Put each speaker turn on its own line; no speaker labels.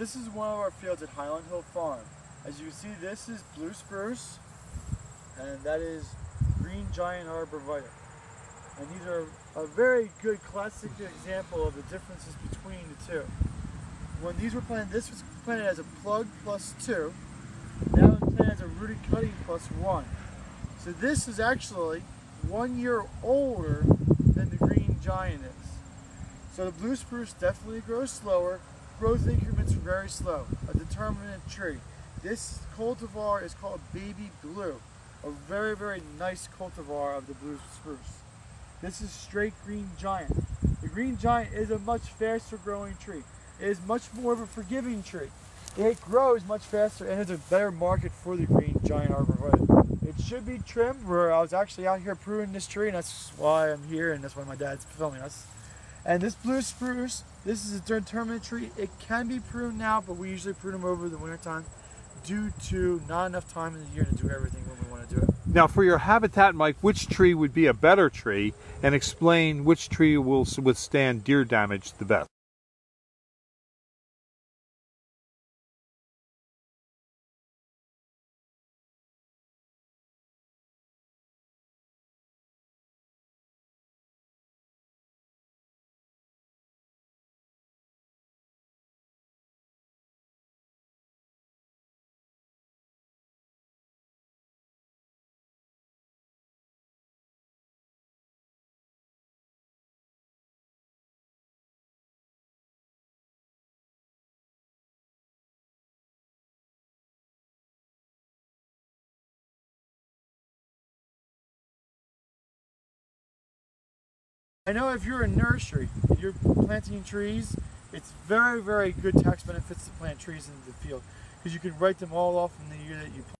This is one of our fields at Highland Hill Farm. As you can see, this is blue spruce, and that is green giant arborvitae. And these are a very good classic example of the differences between the two. When these were planted, this was planted as a plug plus two. Now it's planted as a rooted cutting plus one. So this is actually one year older than the green giant is. So the blue spruce definitely grows slower. Growth increments are very slow. A determinate tree. This cultivar is called Baby Blue. A very, very nice cultivar of the blue spruce. This is straight green giant. The green giant is a much faster growing tree. It is much more of a forgiving tree. It grows much faster and has a better market for the green giant arborvitae. It should be trimmed where I was actually out here pruning this tree and that's why I'm here and that's why my dad's filming us. And this blue spruce, this is a determinate tree. It can be pruned now, but we usually prune them over the winter time due to not enough time in the year to do everything when we want to do it.
Now, for your habitat, Mike, which tree would be a better tree, and explain which tree will withstand deer damage the best.
I know if you're a nursery you're planting trees, it's very, very good tax benefits to plant trees in the field because you can write them all off in the year that you plant.